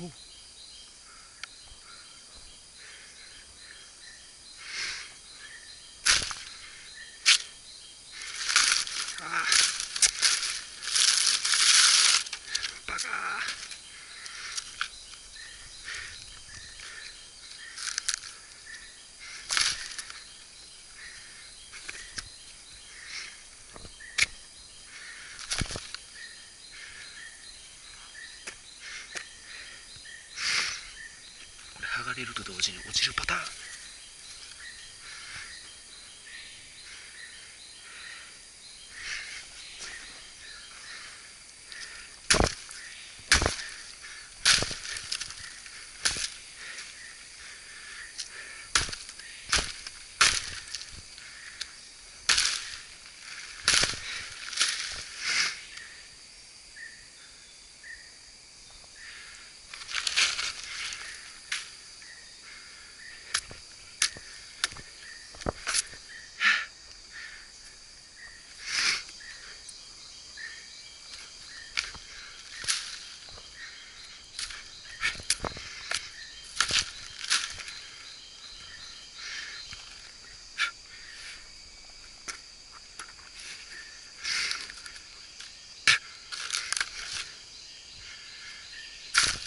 あれ剥がれると同時に落ちるパターン。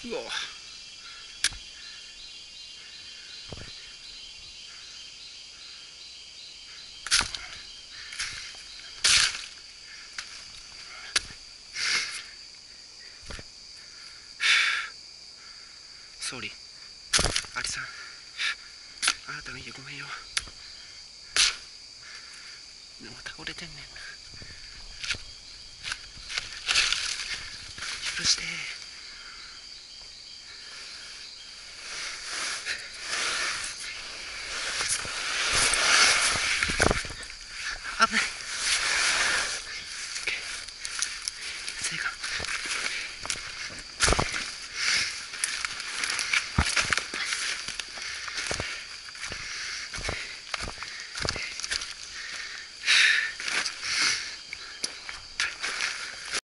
うわ総理アリさんあなたの家ごめんよ。でも倒れてんねん。許して。一个。